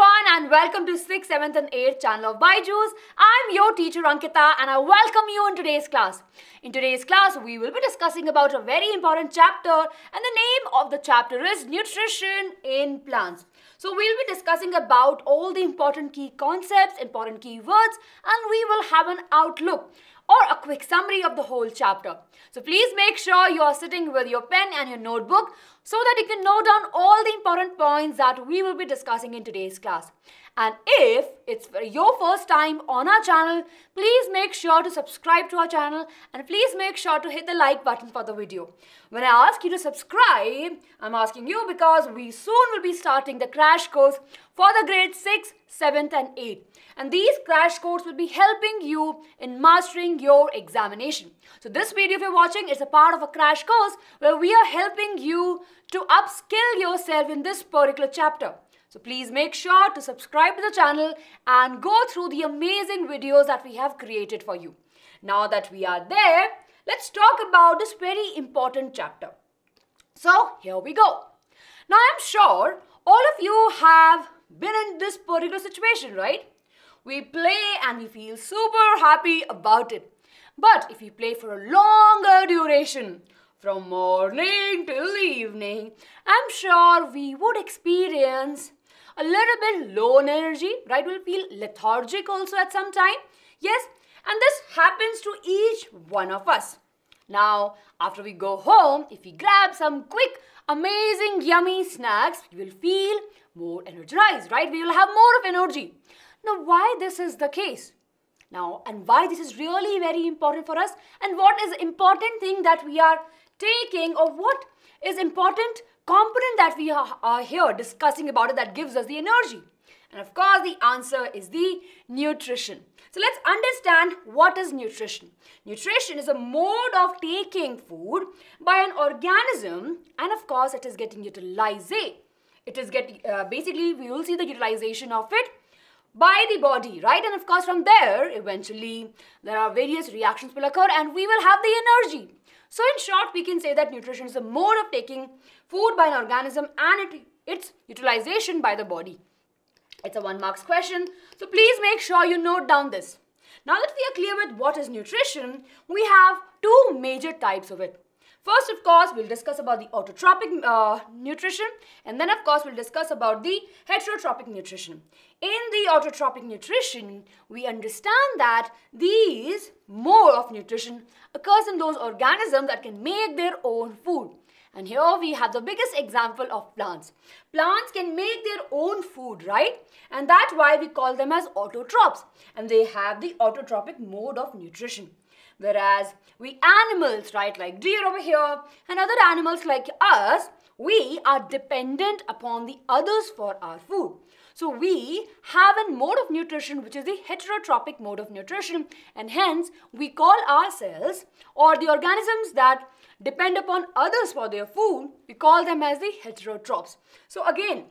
everyone and welcome to 6th, 7th and 8th channel of Byju's. I'm your teacher Ankita and I welcome you in today's class. In today's class, we will be discussing about a very important chapter and the name of the chapter is Nutrition in Plants. So we'll be discussing about all the important key concepts, important key words and we will have an outlook or a quick summary of the whole chapter. So please make sure you are sitting with your pen and your notebook so that you can note down all the important points that we will be discussing in today's class. And if it's your first time on our channel, please make sure to subscribe to our channel and please make sure to hit the like button for the video. When I ask you to subscribe, I'm asking you because we soon will be starting the crash course for the grade 6, 7th and 8th. And these crash courses will be helping you in mastering your examination. So this video if you're watching is a part of a crash course where we are helping you to upskill yourself in this particular chapter. So please make sure to subscribe to the channel and go through the amazing videos that we have created for you. Now that we are there, let's talk about this very important chapter. So here we go. Now I'm sure all of you have been in this particular situation, right? We play and we feel super happy about it. But if we play for a longer duration, from morning till evening, I'm sure we would experience a little bit low in energy, right? We'll feel lethargic also at some time. Yes, and this happens to each one of us. Now, after we go home, if we grab some quick, amazing, yummy snacks, we will feel more energized, right? We will have more of energy. Now, why this is the case? Now, and why this is really very important for us and what is important thing that we are taking or what is important component that we are, here discussing about it that gives us the energy. And of course, the answer is the nutrition. So let's understand what is nutrition. Nutrition is a mode of taking food by an organism and of course it is getting utilized. It is getting, uh, basically we will see the utilization of it by the body, right? And of course from there, eventually there are various reactions will occur and we will have the energy. So in short, we can say that nutrition is a mode of taking food by an organism and it, its utilization by the body. It's a one marks question. So please make sure you note down this. Now that we are clear with what is nutrition, we have two major types of it. First, of course, we'll discuss about the autotrophic uh, nutrition and then, of course, we'll discuss about the heterotrophic nutrition. In the autotrophic nutrition, we understand that these mode of nutrition occurs in those organisms that can make their own food. And here we have the biggest example of plants. Plants can make their own food, right? And that's why we call them as autotrophs. And they have the autotrophic mode of nutrition. Whereas we animals, right, like deer over here and other animals like us, we are dependent upon the others for our food. So we have a mode of nutrition which is the heterotrophic mode of nutrition and hence we call ourselves or the organisms that depend upon others for their food, we call them as the heterotrophs. So again,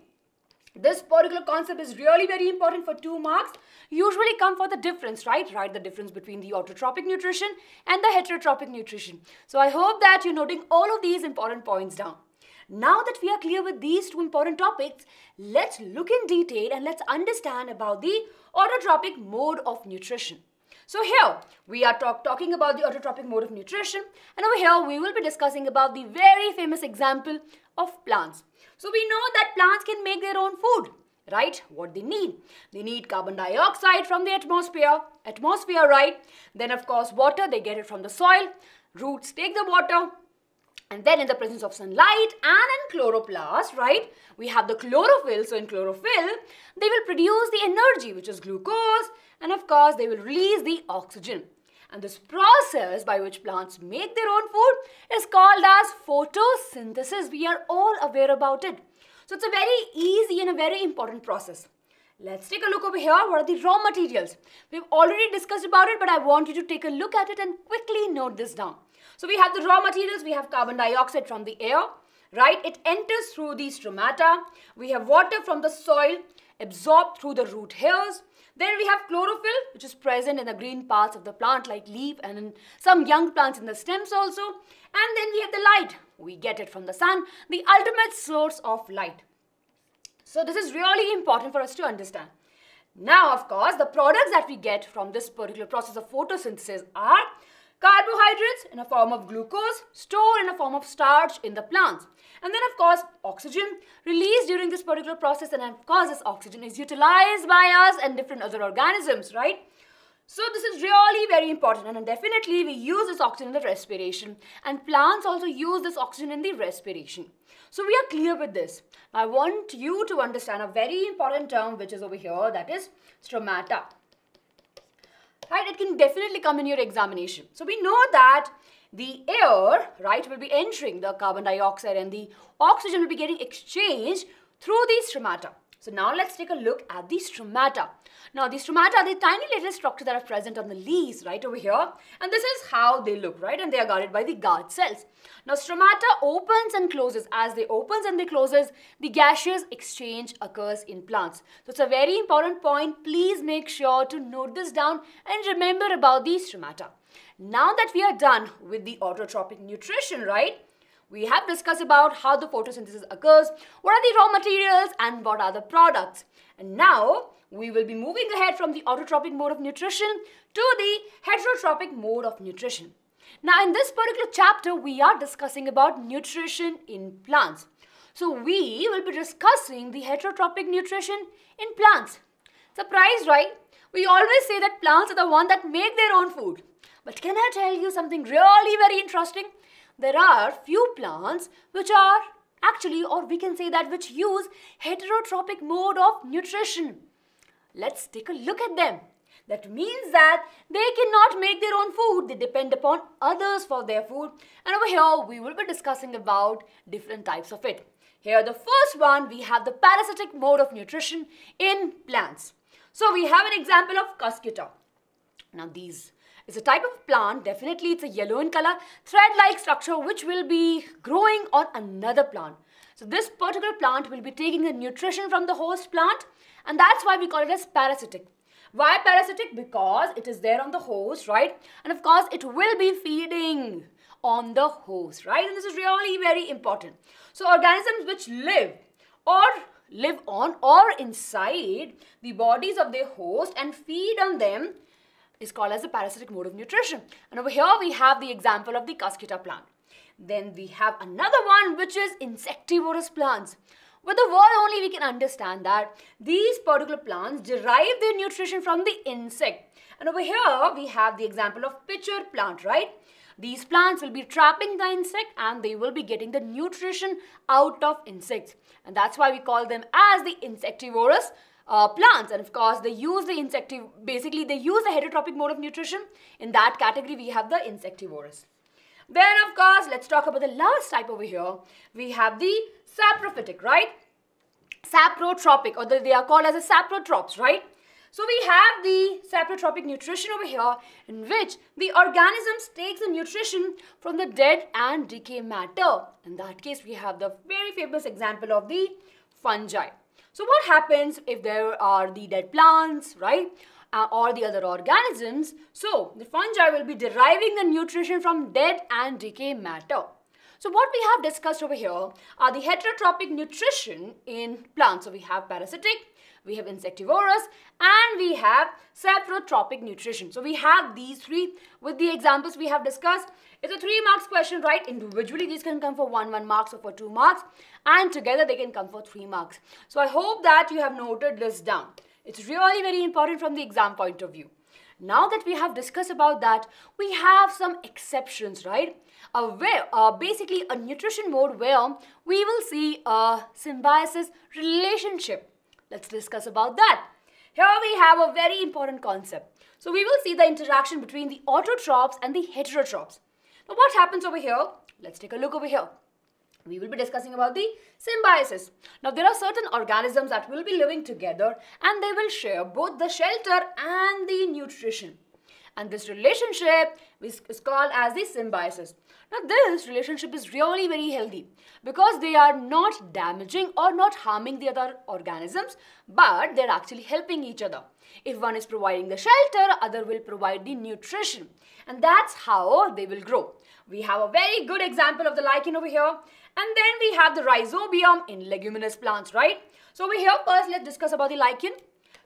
this particular concept is really very important for two marks. Usually come for the difference, right? Write the difference between the autotrophic nutrition and the heterotrophic nutrition. So I hope that you're noting all of these important points down. Now that we are clear with these two important topics, let's look in detail and let's understand about the autotrophic mode of nutrition. So here we are talk talking about the autotrophic mode of nutrition and over here we will be discussing about the very famous example of plants. So we know that plants can make their own food, right? What they need. They need carbon dioxide from the atmosphere, atmosphere, right? Then of course water, they get it from the soil. Roots take the water, and then in the presence of sunlight and in chloroplast, right, we have the chlorophyll. So in chlorophyll, they will produce the energy, which is glucose. And of course, they will release the oxygen. And this process by which plants make their own food is called as photosynthesis. We are all aware about it. So it's a very easy and a very important process. Let's take a look over here. What are the raw materials? We've already discussed about it, but I want you to take a look at it and quickly note this down. So we have the raw materials. We have carbon dioxide from the air, right? It enters through the stomata. We have water from the soil absorbed through the root hairs. Then we have chlorophyll, which is present in the green parts of the plant like leaf and in some young plants in the stems also. And then we have the light. We get it from the sun, the ultimate source of light. So this is really important for us to understand. Now, of course, the products that we get from this particular process of photosynthesis are carbohydrates in a form of glucose stored in a form of starch in the plants. And then, of course, oxygen released during this particular process and of course, this oxygen is utilized by us and different other organisms, right? So this is really very important and definitely we use this oxygen in the respiration and plants also use this oxygen in the respiration. So we are clear with this. I want you to understand a very important term which is over here that is stomata. Right, it can definitely come in your examination. So we know that the air, right, will be entering the carbon dioxide and the oxygen will be getting exchanged through these stomata. So now let's take a look at the stomata. Now the stomata are the tiny little structures that are present on the leaves right over here. And this is how they look, right? And they are guarded by the guard cells. Now stomata opens and closes. As they opens and they closes, the gaseous exchange occurs in plants. So it's a very important point. Please make sure to note this down and remember about the stomata. Now that we are done with the autotrophic nutrition, right? We have discussed about how the photosynthesis occurs, what are the raw materials and what are the products. And now we will be moving ahead from the autotrophic mode of nutrition to the heterotrophic mode of nutrition. Now in this particular chapter we are discussing about nutrition in plants. So we will be discussing the heterotrophic nutrition in plants. Surprised, right? We always say that plants are the one that make their own food. But can I tell you something really very interesting? There are few plants which are actually or we can say that which use heterotrophic mode of nutrition. Let's take a look at them. That means that they cannot make their own food. They depend upon others for their food. And over here, we will be discussing about different types of it. Here, the first one, we have the parasitic mode of nutrition in plants. So, we have an example of cuscuta. Now, these it's a type of plant, definitely it's a yellow in color, thread-like structure which will be growing on another plant. So this particular plant will be taking the nutrition from the host plant and that's why we call it as parasitic. Why parasitic? Because it is there on the host, right? And of course, it will be feeding on the host, right? And this is really very important. So organisms which live or live on or inside the bodies of their host and feed on them is called as the parasitic mode of nutrition. And over here we have the example of the Cuscuta plant. Then we have another one which is insectivorous plants. With the word only we can understand that these particular plants derive their nutrition from the insect. And over here we have the example of pitcher plant, right? These plants will be trapping the insect and they will be getting the nutrition out of insects. And that's why we call them as the insectivorous uh, plants. And of course they use the insectiv basically they use the heterotrophic mode of nutrition. In that category we have the insectivorous. Then of course let's talk about the last type over here. We have the saprophytic right? Saprotrophic or the, they are called as the saprotrophs right? So we have the saprotrophic nutrition over here in which the organisms takes the nutrition from the dead and decay matter. In that case we have the very famous example of the fungi so what happens if there are the dead plants, right? Uh, or the other organisms. So the fungi will be deriving the nutrition from dead and decay matter. So what we have discussed over here are the heterotrophic nutrition in plants. So we have parasitic, we have insectivorous, and we have saprotrophic nutrition. So we have these three with the examples we have discussed. It's a three marks question, right? Individually, these can come for one, one marks or for two marks. And together, they can come for three marks. So I hope that you have noted this down. It's really very important from the exam point of view. Now that we have discussed about that, we have some exceptions, right? Uh, basically a nutrition mode where we will see a symbiosis relationship. Let's discuss about that. Here we have a very important concept. So we will see the interaction between the autotrophs and the heterotrophs. Now what happens over here? Let's take a look over here. We will be discussing about the symbiosis. Now there are certain organisms that will be living together and they will share both the shelter and the nutrition. And this relationship is, is called as the symbiosis. Now this relationship is really very healthy because they are not damaging or not harming the other organisms but they're actually helping each other. If one is providing the shelter, other will provide the nutrition. And that's how they will grow. We have a very good example of the lichen over here. And then we have the rhizobium in leguminous plants, right? So over here, first let's discuss about the lichen.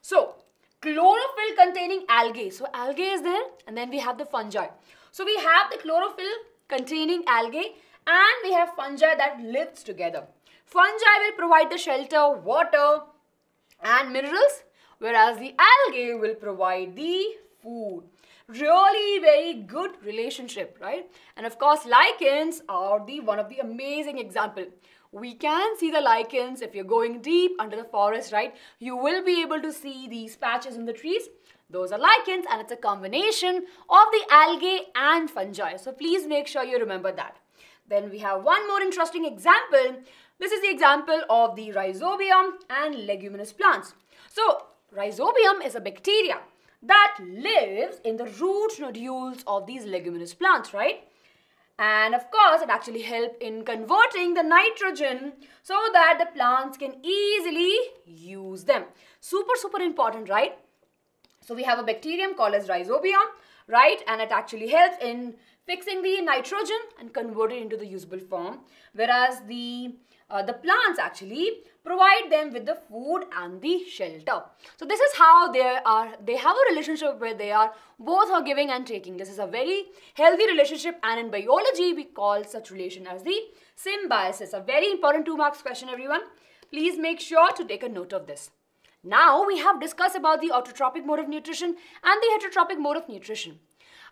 So, chlorophyll containing algae. So algae is there and then we have the fungi. So we have the chlorophyll containing algae and we have fungi that lives together. Fungi will provide the shelter, water and minerals whereas the algae will provide the food. Really very good relationship, right? And of course lichens are the one of the amazing example. We can see the lichens if you're going deep under the forest, right? You will be able to see these patches in the trees. Those are lichens and it's a combination of the algae and fungi. So please make sure you remember that. Then we have one more interesting example. This is the example of the rhizobium and leguminous plants. So rhizobium is a bacteria that lives in the root nodules of these leguminous plants, right? And of course, it actually helps in converting the nitrogen so that the plants can easily use them. Super, super important, right? So we have a bacterium called as rhizobium, right? And it actually helps in fixing the nitrogen and convert it into the usable form. Whereas the uh, the plants actually provide them with the food and the shelter. So this is how they are, they have a relationship where they are both are giving and taking. This is a very healthy relationship and in biology we call such relation as the symbiosis. A very important two marks question everyone. Please make sure to take a note of this. Now we have discussed about the autotrophic mode of nutrition and the heterotrophic mode of nutrition.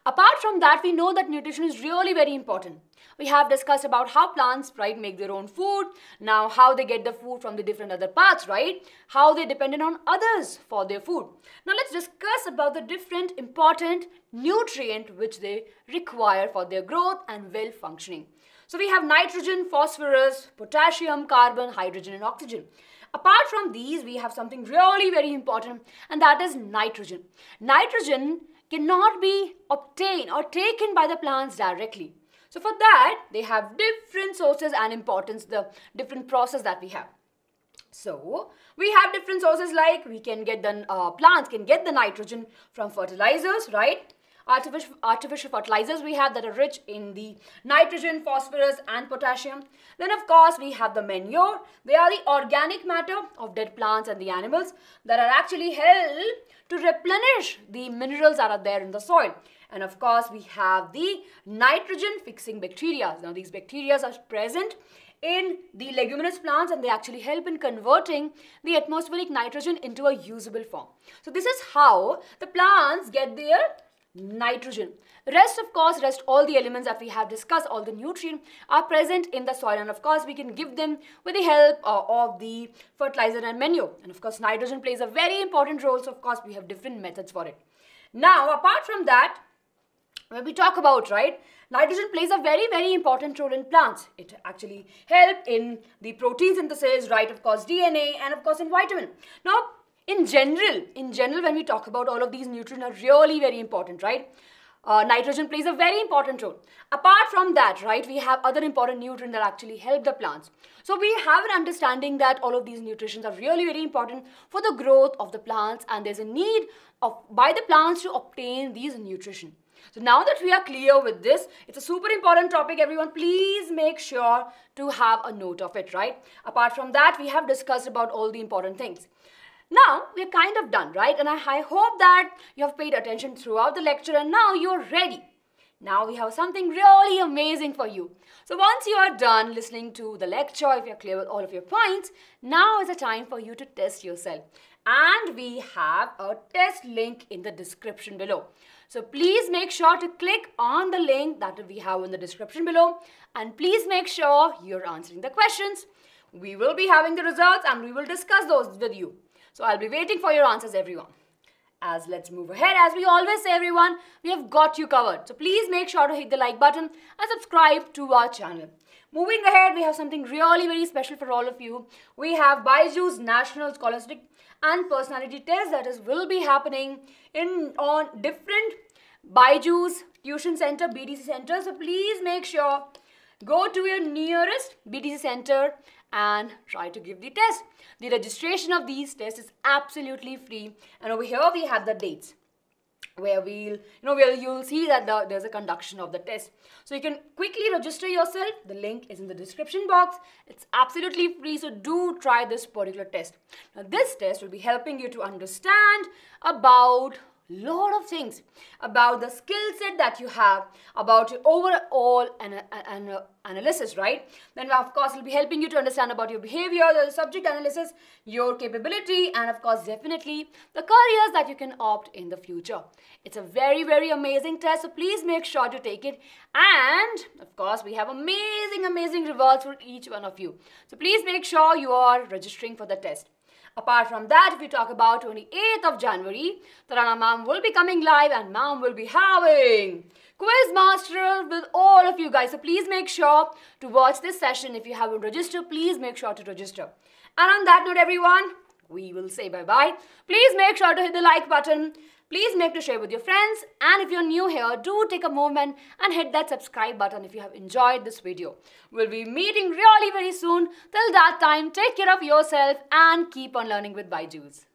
Apart from that, we know that nutrition is really very important. We have discussed about how plants, right, make their own food. Now, how they get the food from the different other parts, right? How they're dependent on others for their food. Now, let's discuss about the different important nutrient which they require for their growth and well functioning. So, we have nitrogen, phosphorus, potassium, carbon, hydrogen and oxygen. Apart from these, we have something really very important and that is nitrogen. Nitrogen cannot be obtained or taken by the plants directly. So for that, they have different sources and importance, the different process that we have. So we have different sources like we can get the uh, plants can get the nitrogen from fertilizers, right? Artificial, artificial fertilizers we have that are rich in the nitrogen, phosphorus and potassium. Then of course we have the manure. They are the organic matter of dead plants and the animals that are actually help to replenish the minerals that are there in the soil. And of course, we have the nitrogen fixing bacteria. Now, these bacteria are present in the leguminous plants and they actually help in converting the atmospheric nitrogen into a usable form. So, this is how the plants get their nitrogen. Rest of course, rest all the elements that we have discussed, all the nutrients are present in the soil and of course we can give them with the help uh, of the fertilizer and manure. And of course nitrogen plays a very important role so of course we have different methods for it. Now apart from that, when we talk about, right, nitrogen plays a very, very important role in plants. It actually helps in the protein synthesis, right, of course, DNA, and of course in vitamin. Now, in general, in general, when we talk about all of these nutrients are really very important, right? Uh, nitrogen plays a very important role. Apart from that, right, we have other important nutrients that actually help the plants. So we have an understanding that all of these nutrients are really very important for the growth of the plants and there's a need of by the plants to obtain these nutrition. So now that we are clear with this, it's a super important topic everyone. Please make sure to have a note of it, right? Apart from that, we have discussed about all the important things. Now, we're kind of done, right? And I, I hope that you have paid attention throughout the lecture and now you're ready. Now we have something really amazing for you. So once you are done listening to the lecture, if you're clear with all of your points, now is the time for you to test yourself. And we have a test link in the description below. So please make sure to click on the link that we have in the description below. And please make sure you're answering the questions. We will be having the results and we will discuss those with you. So I'll be waiting for your answers, everyone. As let's move ahead, as we always say, everyone, we have got you covered. So please make sure to hit the like button and subscribe to our channel. Moving ahead, we have something really very special for all of you. We have BYJU'S National Scholastic and Personality Test that is will be happening in on different BYJU'S tuition center, BTC center. So please make sure go to your nearest BTC center and try to give the test. The registration of these tests is absolutely free and over here we have the dates. where we'll, you know, where you'll see that the, there's a conduction of the test. So you can quickly register yourself. The link is in the description box. It's absolutely free, so do try this particular test. Now, this test will be helping you to understand about lot of things about the skill set that you have, about your overall an, an, an analysis, right? Then of course it'll be helping you to understand about your behavior, the subject analysis, your capability, and of course definitely the careers that you can opt in the future. It's a very, very amazing test, so please make sure to take it. And of course we have amazing, amazing rewards for each one of you. So please make sure you are registering for the test. Apart from that, we talk about 28th of January, Tarana ma'am will be coming live and ma'am will be having quiz master with all of you guys. So please make sure to watch this session. If you haven't registered, please make sure to register. And on that note, everyone, we will say bye-bye. Please make sure to hit the like button. Please make to share with your friends. And if you're new here, do take a moment and hit that subscribe button if you have enjoyed this video. We'll be meeting really very soon. Till that time, take care of yourself and keep on learning with Byju's.